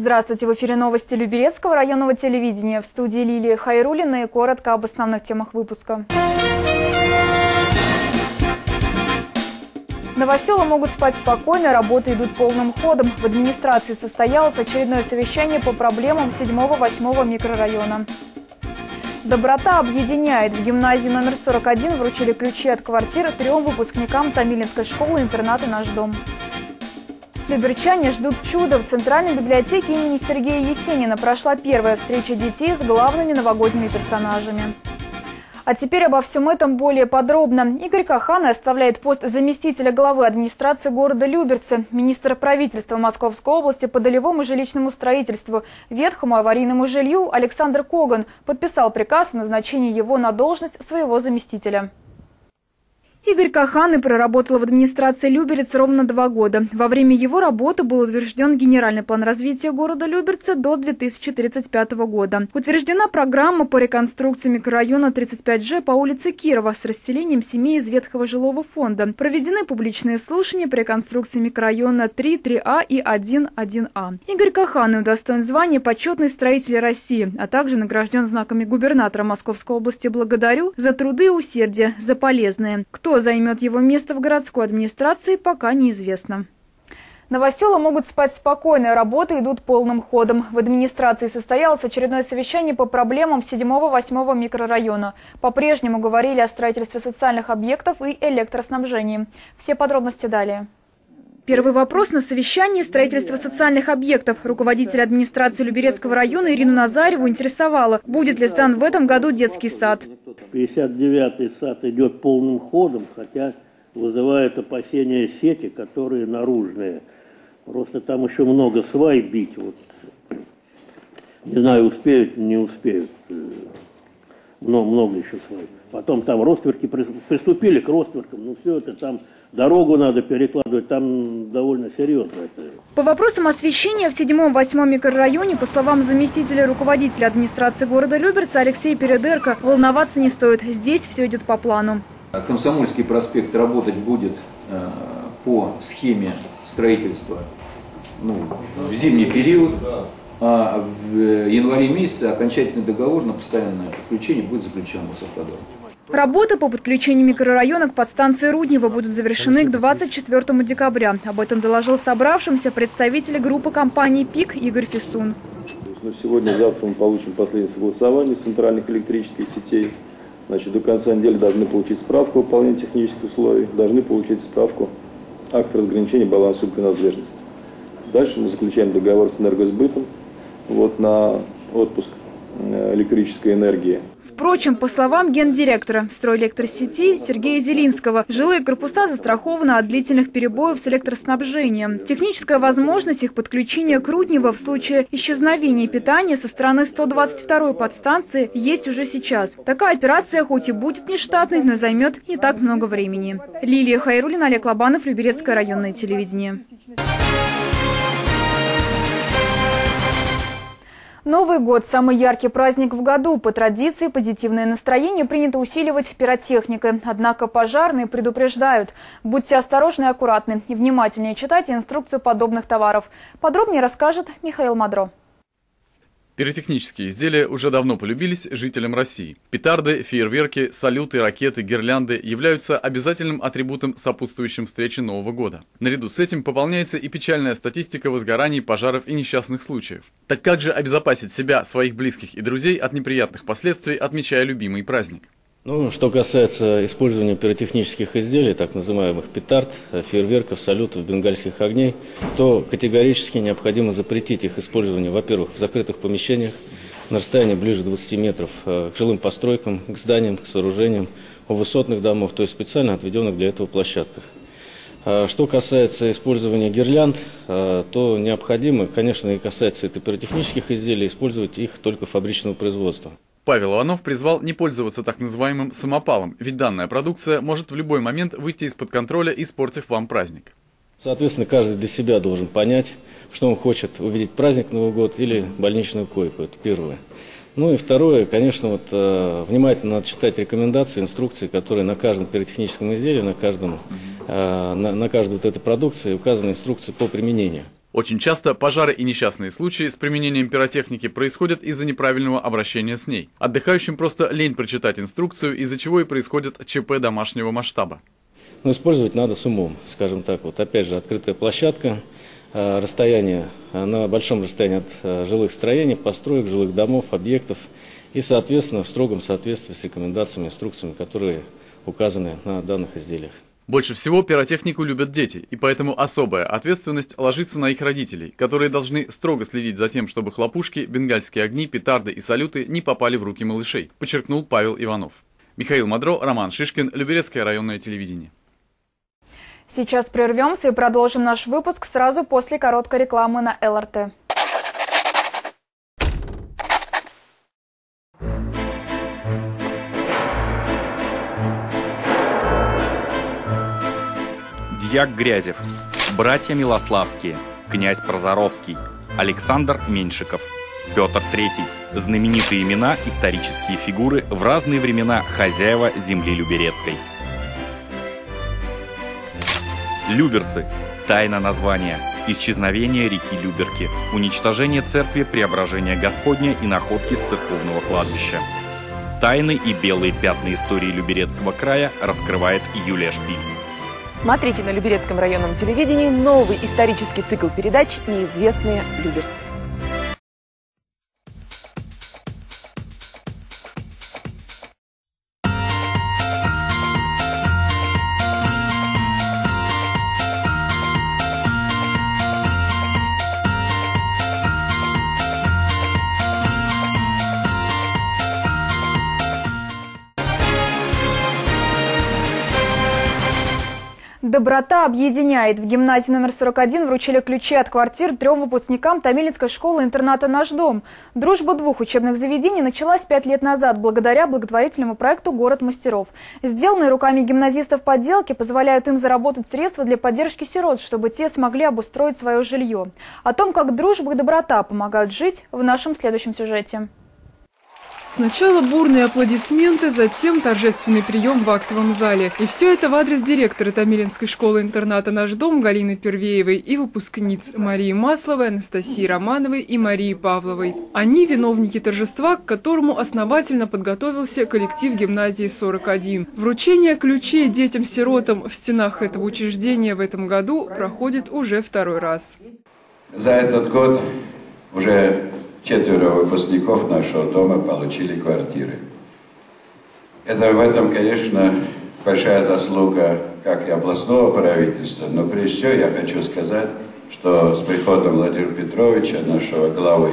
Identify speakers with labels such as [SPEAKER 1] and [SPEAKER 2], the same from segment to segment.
[SPEAKER 1] Здравствуйте, в эфире новости Люберецкого районного телевидения. В студии Лилия Хайрулина и коротко об основных темах выпуска. Новоселы могут спать спокойно, работы идут полным ходом. В администрации состоялось очередное совещание по проблемам 7-8 микрорайона. Доброта объединяет. В гимназии номер 41 вручили ключи от квартиры трем выпускникам Томилинской школы-интерната «Наш дом». Люберчане ждут чуда. В Центральной библиотеке имени Сергея Есенина прошла первая встреча детей с главными новогодними персонажами. А теперь обо всем этом более подробно. Игорь Кахан оставляет пост заместителя главы администрации города Люберцы, министра правительства Московской области по долевому жилищному строительству, ветхому аварийному жилью Александр Коган подписал приказ о назначении его на должность своего заместителя. Игорь Кахан проработал в администрации Люберец ровно два года. Во время его работы был утвержден генеральный план развития города Люберца до 2035 года. Утверждена программа по реконструкции микрорайона 35Ж по улице Кирова с расселением семей из ветхого жилого фонда. Проведены публичные слушания по реконструкции микрорайона 3, 3А и 1, 1А. Игорь Кахан удостоен звания «Почетный строитель России», а также награжден знаками губернатора Московской области «Благодарю» за труды и усердие, за полезные. Кто кто займет его место в городской администрации, пока неизвестно. Новоселы могут спать спокойно, работы идут полным ходом. В администрации состоялось очередное совещание по проблемам 7-8 микрорайона. По-прежнему говорили о строительстве социальных объектов и электроснабжении. Все подробности далее. Первый вопрос на совещании строительства социальных объектов. Руководитель администрации Люберецкого района Ирину Назареву интересовало, будет ли сдан в этом году детский сад.
[SPEAKER 2] 59-й сад идет полным ходом, хотя вызывает опасения сети, которые наружные. Просто там еще много свай бить. Вот. Не знаю, успеют, не успеют. Много, много еще свай. Потом там ростверки, приступили к ростверкам, ну все это там дорогу надо перекладывать, там довольно серьезно это.
[SPEAKER 1] По вопросам освещения в 7-8 микрорайоне, по словам заместителя руководителя администрации города Люберца Алексея Передерка, волноваться не стоит. Здесь все идет по плану.
[SPEAKER 3] Комсомольский проспект работать будет э, по схеме строительства ну, в зимний период, а в э, январе месяце окончательный договор на постоянное подключение будет заключен с автодором.
[SPEAKER 1] Работы по подключению микрорайона к подстанции Руднева будут завершены к 24 декабря. Об этом доложил собравшимся представитель группы компании ПИК Игорь Фисун.
[SPEAKER 4] Ну, Сегодня-завтра мы получим последнее согласование центральных электрических сетей. Значит, до конца недели должны получить справку о выполнении технических условий, должны получить справку акт разграничения баланса принадлежности. Дальше мы заключаем договор с энергосбытом вот, на отпуск э, электрической энергии.
[SPEAKER 1] Впрочем, по словам гендиректора стройэлектросети Сергея Зелинского, жилые корпуса застрахованы от длительных перебоев с электроснабжением. Техническая возможность их подключения к Руднево в случае исчезновения питания со стороны 122-й подстанции есть уже сейчас. Такая операция хоть и будет нештатной, но займет не так много времени. Лилия Хайрулина, Олег Лобанов, Люберецкое районное телевидение. Новый год – самый яркий праздник в году. По традиции позитивное настроение принято усиливать пиротехникой. Однако пожарные предупреждают. Будьте осторожны и аккуратны. И внимательнее читайте инструкцию подобных товаров. Подробнее расскажет Михаил Мадро.
[SPEAKER 5] Пиротехнические изделия уже давно полюбились жителям России. Петарды, фейерверки, салюты, ракеты, гирлянды являются обязательным атрибутом, сопутствующим встрече Нового года. Наряду с этим пополняется и печальная статистика возгораний, пожаров и несчастных случаев. Так как же обезопасить себя, своих близких и друзей от неприятных последствий, отмечая любимый праздник?
[SPEAKER 6] Ну, что касается использования пиротехнических изделий, так называемых петард, фейерверков, салютов, бенгальских огней, то категорически необходимо запретить их использование, во-первых, в закрытых помещениях, на расстоянии ближе 20 метров э, к жилым постройкам, к зданиям, к сооружениям, у высотных домов, то есть специально отведенных для этого площадках. А что касается использования гирлянд, э, то необходимо, конечно, и касается это пиротехнических изделий, использовать их только фабричного производства.
[SPEAKER 5] Павел Иванов призвал не пользоваться так называемым самопалом, ведь данная продукция может в любой момент выйти из-под контроля, испортив вам праздник.
[SPEAKER 6] Соответственно, каждый для себя должен понять, что он хочет увидеть праздник Новый год или больничную койку. Это первое. Ну и второе, конечно, вот э, внимательно надо читать рекомендации, инструкции, которые на каждом пиротехническом изделии, на каждом, э, на, на каждой вот этой продукции указаны инструкции по применению.
[SPEAKER 5] Очень часто пожары и несчастные случаи с применением пиротехники происходят из-за неправильного обращения с ней. Отдыхающим просто лень прочитать инструкцию, из-за чего и происходит ЧП домашнего масштаба.
[SPEAKER 6] Но использовать надо с умом, скажем так. Вот опять же, открытая площадка, э, расстояние э, на большом расстоянии от э, жилых строений, построек, жилых домов, объектов и, соответственно, в строгом соответствии с рекомендациями, инструкциями, которые указаны на данных изделиях.
[SPEAKER 5] Больше всего пиротехнику любят дети, и поэтому особая ответственность ложится на их родителей, которые должны строго следить за тем, чтобы хлопушки, бенгальские огни, петарды и салюты не попали в руки малышей, подчеркнул Павел Иванов. Михаил Мадро, Роман Шишкин, Люберецкое районное телевидение.
[SPEAKER 1] Сейчас прервемся и продолжим наш выпуск сразу после короткой рекламы на ЛРТ.
[SPEAKER 7] Дьяк Грязев, братья Милославские, князь Прозоровский, Александр Меньшиков, Петр III. Знаменитые имена, исторические фигуры в разные времена хозяева земли Люберецкой. Люберцы. Тайна названия. Исчезновение реки Люберки. Уничтожение церкви Преображения Господня и находки с церковного кладбища. Тайны и белые пятна истории Люберецкого края раскрывает Юлия Шпиль.
[SPEAKER 8] Смотрите на Люберецком районном телевидении новый исторический цикл передач «Неизвестные люберцы».
[SPEAKER 1] Доброта объединяет. В гимназии номер 41 вручили ключи от квартир трем выпускникам Томилинской школы-интерната «Наш дом». Дружба двух учебных заведений началась пять лет назад благодаря благотворительному проекту «Город мастеров». Сделанные руками гимназистов подделки позволяют им заработать средства для поддержки сирот, чтобы те смогли обустроить свое жилье. О том, как дружба и доброта помогают жить, в нашем следующем сюжете.
[SPEAKER 9] Сначала бурные аплодисменты, затем торжественный прием в актовом зале. И все это в адрес директора Томилинской школы-интерната «Наш дом» Галины Первеевой и выпускниц Марии Масловой, Анастасии Романовой и Марии Павловой. Они виновники торжества, к которому основательно подготовился коллектив гимназии 41. Вручение ключей детям-сиротам в стенах этого учреждения в этом году проходит уже второй раз.
[SPEAKER 10] За этот год уже четверо выпускников нашего дома получили квартиры. Это в этом, конечно, большая заслуга как и областного правительства, но прежде всего я хочу сказать, что с приходом Владимира Петровича, нашего главы,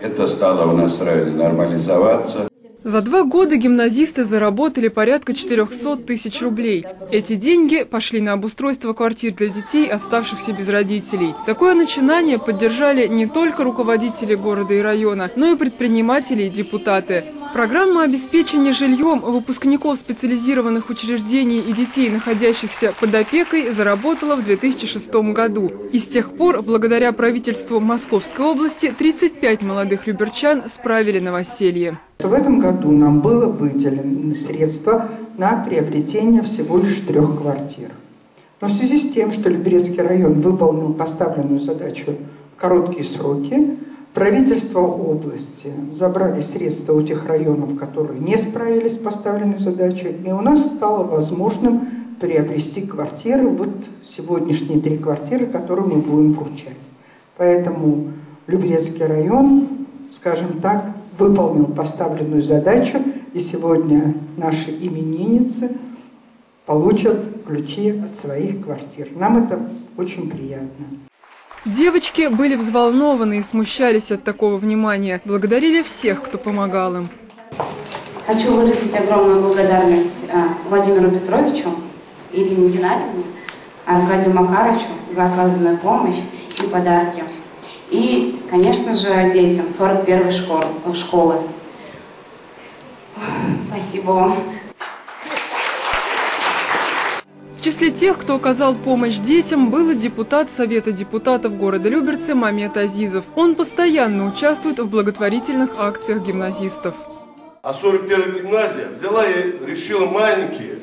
[SPEAKER 10] это стало у нас в районе нормализоваться.
[SPEAKER 9] За два года гимназисты заработали порядка 400 тысяч рублей. Эти деньги пошли на обустройство квартир для детей, оставшихся без родителей. Такое начинание поддержали не только руководители города и района, но и предприниматели и депутаты. Программа обеспечения жильем выпускников специализированных учреждений и детей, находящихся под опекой, заработала в 2006 году. И с тех пор, благодаря правительству Московской области, 35 молодых люберчан справили новоселье.
[SPEAKER 11] В этом году нам было выделено средства на приобретение всего лишь трех квартир. Но в связи с тем, что Люберецкий район выполнил поставленную задачу в короткие сроки, правительство области забрали средства у тех районов, которые не справились с поставленной задачей, и у нас стало возможным приобрести квартиры, вот сегодняшние три квартиры, которые мы будем вручать. Поэтому Люберецкий район, скажем так, выполнил поставленную задачу, и сегодня наши именинницы получат ключи от своих квартир. Нам это очень приятно.
[SPEAKER 9] Девочки были взволнованы и смущались от такого внимания. Благодарили всех, кто помогал им.
[SPEAKER 12] Хочу выразить огромную благодарность э, Владимиру Петровичу, Ирине Геннадьевне, Аркадию Макаровичу за оказанную помощь и подарки. И, конечно же, детям 41-й школы, школы. Спасибо вам.
[SPEAKER 9] В числе тех, кто оказал помощь детям, был и депутат Совета депутатов города Люберцы Мамед Азизов. Он постоянно участвует в благотворительных акциях гимназистов.
[SPEAKER 13] А 41-я гимназия взяла и решила маленькие,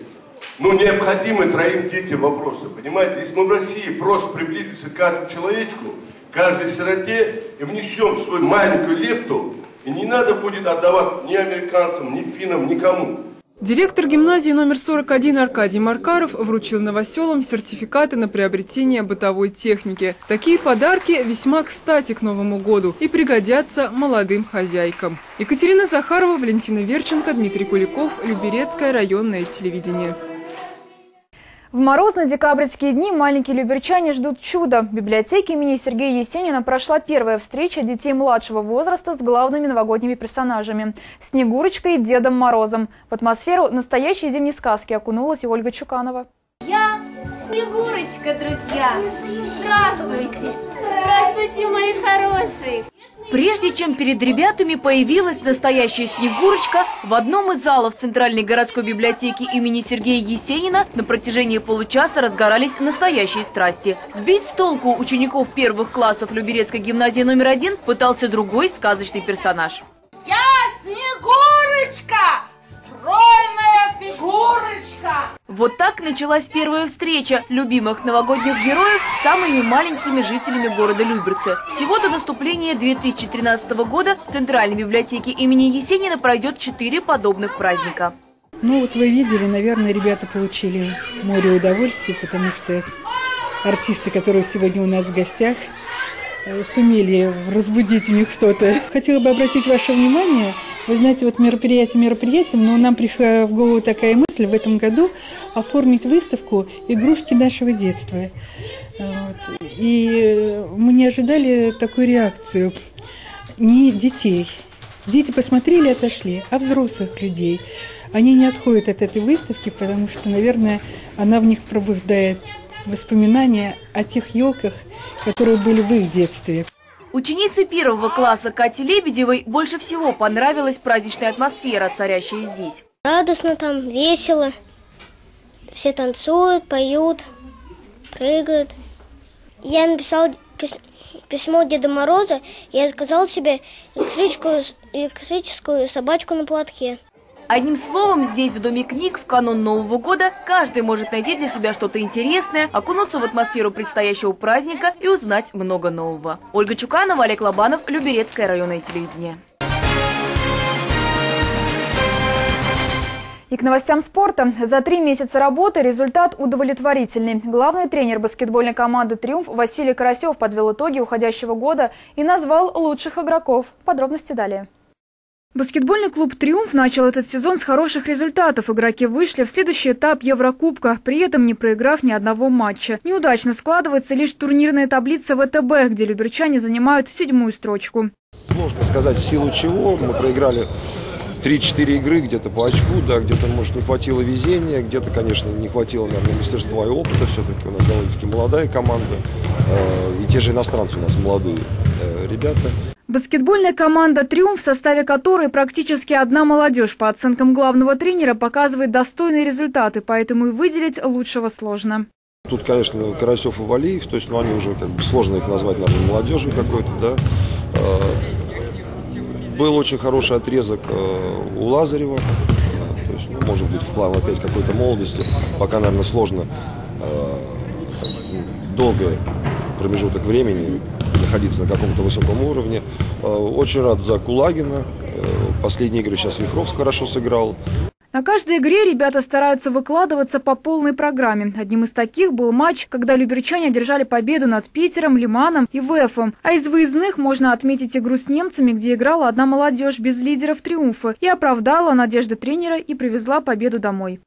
[SPEAKER 13] но необходимые троим детям вопросы. Понимаете, если мы в России просто приблизимся к каждому человечку, каждой сироте и внесем свою маленькую лепту, и не надо будет отдавать ни американцам, ни финнам, никому.
[SPEAKER 9] Директор гимназии номер 41 Аркадий Маркаров вручил новоселам сертификаты на приобретение бытовой техники. Такие подарки весьма кстати к Новому году и пригодятся молодым хозяйкам. Екатерина Захарова, Валентина Верченко, Дмитрий Куликов, Люберецкое районное телевидение.
[SPEAKER 1] В морозные декабрьские дни маленькие люберчане ждут чуда. В библиотеке имени Сергея Есенина прошла первая встреча детей младшего возраста с главными новогодними персонажами – Снегурочкой и Дедом Морозом. В атмосферу настоящей зимней сказки окунулась и Ольга Чуканова.
[SPEAKER 14] Я Снегурочка, друзья! Здравствуйте! Здравствуйте, мои хорошие!
[SPEAKER 15] Прежде чем перед ребятами появилась настоящая Снегурочка, в одном из залов Центральной городской библиотеки имени Сергея Есенина на протяжении получаса разгорались настоящие страсти. Сбить с толку учеников первых классов Люберецкой гимназии номер один пытался другой сказочный персонаж.
[SPEAKER 14] Я Снегурочка! Стройная фигурочка!
[SPEAKER 15] Вот так началась первая встреча любимых новогодних героев с самыми маленькими жителями города Люберцы. Всего до наступления 2013 года в Центральной библиотеке имени Есенина пройдет четыре подобных праздника.
[SPEAKER 16] Ну вот вы видели, наверное, ребята получили море удовольствия, потому что артисты, которые сегодня у нас в гостях, э, сумели разбудить у них что-то. Хотела бы обратить ваше внимание – вы знаете, вот мероприятие мероприятием, но нам пришла в голову такая мысль в этом году оформить выставку «Игрушки нашего детства». Вот. И мы не ожидали такую реакцию. Не детей. Дети посмотрели, отошли, а взрослых людей. Они не отходят от этой выставки, потому что, наверное, она в них пробуждает воспоминания о тех елках, которые были в их детстве.
[SPEAKER 15] Ученице первого класса Кате Лебедевой больше всего понравилась праздничная атмосфера, царящая здесь.
[SPEAKER 17] Радостно там, весело. Все танцуют, поют, прыгают. Я написал письмо Деда Мороза, я заказал себе электрическую, электрическую собачку на платке.
[SPEAKER 15] Одним словом, здесь, в Доме книг, в канун Нового года, каждый может найти для себя что-то интересное, окунуться в атмосферу предстоящего праздника и узнать много нового. Ольга Чуканова, Олег Лобанов, Люберецкое районное телевидение.
[SPEAKER 1] И к новостям спорта. За три месяца работы результат удовлетворительный. Главный тренер баскетбольной команды «Триумф» Василий Карасев подвел итоги уходящего года и назвал лучших игроков. Подробности далее. Баскетбольный клуб «Триумф» начал этот сезон с хороших результатов. Игроки вышли в следующий этап Еврокубка, при этом не проиграв ни одного матча. Неудачно складывается лишь турнирная таблица ВТБ, где люберчане занимают седьмую строчку.
[SPEAKER 18] Сложно сказать, в силу чего. Мы проиграли 3-4 игры где-то по очку, да, где-то, может, не хватило везения, где-то, конечно, не хватило, наверное, мастерства и опыта. Все-таки у нас довольно-таки молодая команда. Э, и те же иностранцы у нас молодые э, ребята.
[SPEAKER 1] Баскетбольная команда «Триумф», в составе которой практически одна молодежь, по оценкам главного тренера, показывает достойные результаты, поэтому и выделить лучшего сложно.
[SPEAKER 18] Тут, конечно, Карасев и Валиев, то есть ну, они уже как бы сложно их назвать, наверное, молодежью какой-то, да. А, был очень хороший отрезок э, у Лазарева, то есть, ну, может быть, в плане опять какой-то молодости, пока, наверное, сложно э, долгий промежуток времени находиться на каком-то высоком уровне. Э, очень рад за Кулагина. Э, последние игры сейчас Вихровск хорошо сыграл.
[SPEAKER 1] На каждой игре ребята стараются выкладываться по полной программе. Одним из таких был матч, когда люберчане одержали победу над Питером, Лиманом и ВЭФом. А из выездных можно отметить игру с немцами, где играла одна молодежь без лидеров триумфа и оправдала надежды тренера и привезла победу домой.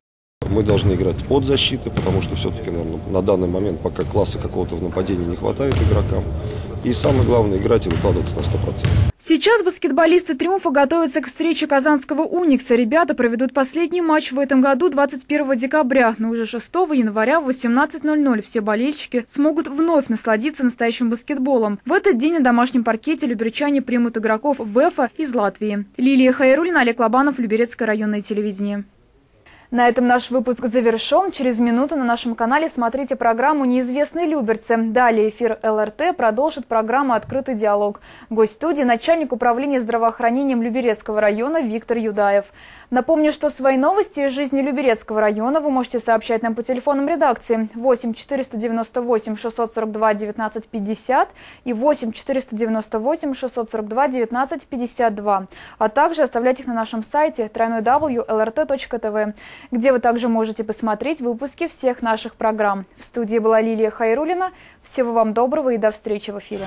[SPEAKER 18] Мы должны играть под защитой, потому что все-таки, наверное, на данный момент пока класса какого-то в нападении не хватает игрокам. И самое главное, играть и выкладываться на 100%.
[SPEAKER 1] Сейчас баскетболисты «Триумфа» готовятся к встрече Казанского «Уникса». Ребята проведут последний матч в этом году 21 декабря. Но уже 6 января в 18.00 все болельщики смогут вновь насладиться настоящим баскетболом. В этот день на домашнем паркете люберчане примут игроков ВЭФа из Латвии. Лилия Хайрулина, Олег Лобанов, Люберецкое районное телевидение. На этом наш выпуск завершен. Через минуту на нашем канале смотрите программу «Неизвестные люберцы». Далее эфир ЛРТ продолжит программа «Открытый диалог». Гость студии – начальник управления здравоохранением Люберецкого района Виктор Юдаев. Напомню, что свои новости из жизни Люберецкого района вы можете сообщать нам по телефонам редакции 8 498 642 1950 и 8 498 642 1952, а также оставлять их на нашем сайте www.lrt.tv где вы также можете посмотреть выпуски всех наших программ. В студии была Лилия Хайрулина. Всего вам доброго и до встречи в эфире.